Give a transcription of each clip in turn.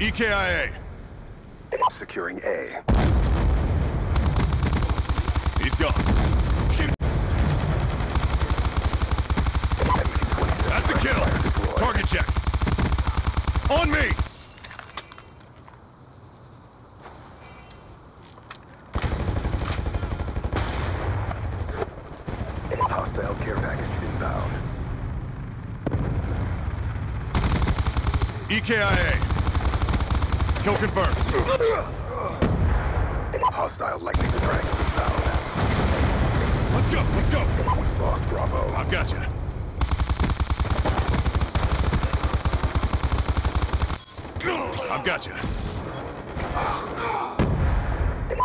EKIA. Securing A. He's gone. Shoot. That's a kill. Target check. On me. Hostile care package inbound. EKIA. Kill confirmed. Hostile lightning strike inbound. Let's go, let's go. We lost Bravo. I've got you. I've got you.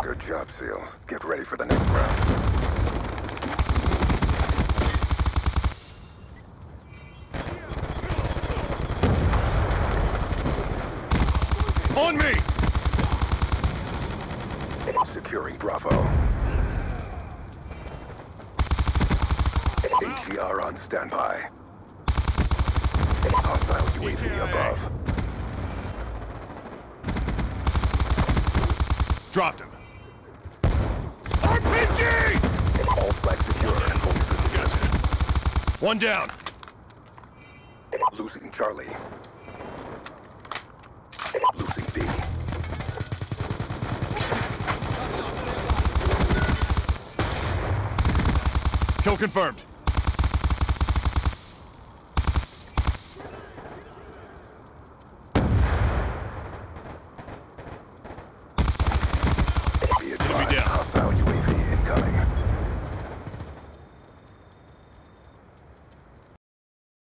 Good job, SEALs. Get ready for the next round. On me. Securing Bravo. ATR on standby. Hostile UAV above. Dropped him. RPG! All flags secure and fully positioned. Gotcha. One down. Losing Charlie. Losing B. Kill confirmed.